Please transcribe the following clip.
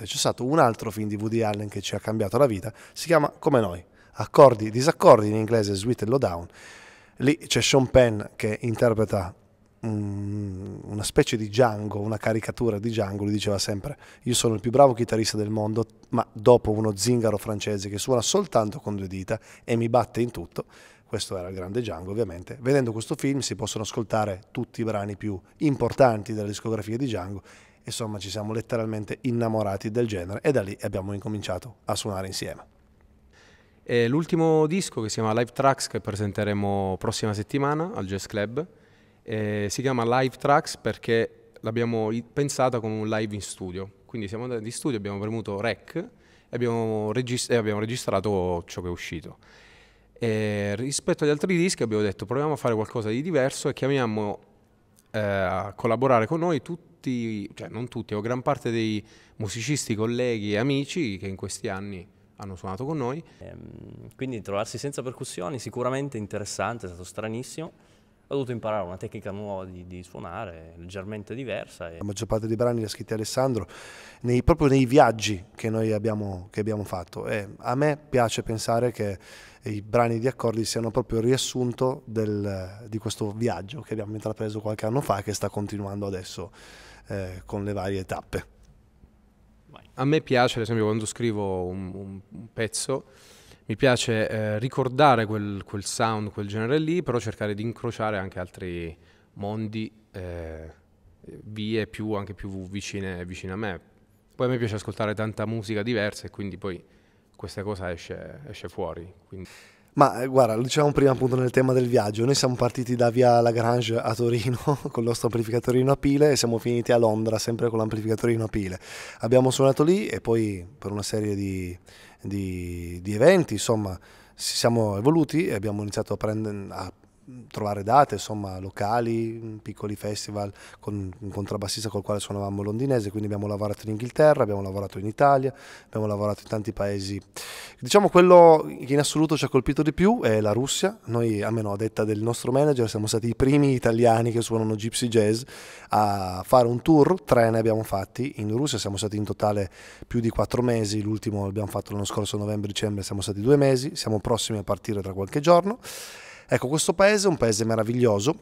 vite. C'è stato un altro film di Woody Allen che ci ha cambiato la vita, si chiama Come noi, accordi, disaccordi in inglese, Sweet and Lowdown. Lì c'è Sean Penn che interpreta una specie di Django, una caricatura di Django, lui diceva sempre io sono il più bravo chitarrista del mondo, ma dopo uno zingaro francese che suona soltanto con due dita e mi batte in tutto, questo era il grande Django ovviamente, vedendo questo film si possono ascoltare tutti i brani più importanti della discografia di Django, insomma ci siamo letteralmente innamorati del genere e da lì abbiamo incominciato a suonare insieme. E l'ultimo disco che si chiama Live Tracks che presenteremo prossima settimana al Jazz Club eh, si chiama Live Tracks perché l'abbiamo pensata come un live in studio. Quindi siamo andati in studio, abbiamo premuto rec e abbiamo, regist- e abbiamo registrato ciò che è uscito. E rispetto agli altri dischi abbiamo detto proviamo a fare qualcosa di diverso e chiamiamo eh, a collaborare con noi tutti, cioè non tutti, o gran parte dei musicisti, colleghi e amici che in questi anni hanno suonato con noi. Ehm, quindi trovarsi senza percussioni sicuramente interessante, è stato stranissimo ho dovuto imparare una tecnica nuova di, di suonare, leggermente diversa. E... La maggior parte dei brani li ha scritti Alessandro, nei, proprio nei viaggi che noi abbiamo, che abbiamo fatto. E a me piace pensare che i brani di accordi siano proprio il riassunto del, di questo viaggio che abbiamo intrapreso qualche anno fa e che sta continuando adesso eh, con le varie tappe. A me piace, ad esempio, quando scrivo un, un, un pezzo, mi piace eh, ricordare quel, quel, sound, quel genere lì, però cercare di incrociare anche altri mondi, eh, vie più, anche più vicine, vicine, a me. Poi a me piace ascoltare tanta musica diversa e quindi poi questa cosa esce, esce fuori. Quindi. Ma eh, guarda, lo dicevamo prima appunto nel tema del viaggio, noi siamo partiti da via Lagrange a Torino con il nostro amplificatorino a pile e siamo finiti a Londra sempre con l'amplificatorino a pile. Abbiamo suonato lì e poi per una serie di di, di eventi, insomma, ci siamo evoluti e abbiamo iniziato a, prendere, a trovare date insomma, locali, piccoli festival con un contrabbassista col quale suonavamo londinese, quindi abbiamo lavorato in Inghilterra, abbiamo lavorato in Italia, abbiamo lavorato in tanti paesi. Diciamo quello che in assoluto ci ha colpito di più è la Russia, noi almeno a detta del nostro manager siamo stati i primi italiani che suonano gypsy jazz a fare un tour, tre ne abbiamo fatti in Russia, siamo stati in totale più di quattro mesi, l'ultimo l'abbiamo fatto l'anno scorso novembre-dicembre, siamo stati due mesi, siamo prossimi a partire tra qualche giorno. Ecco, questo paese è un paese meraviglioso,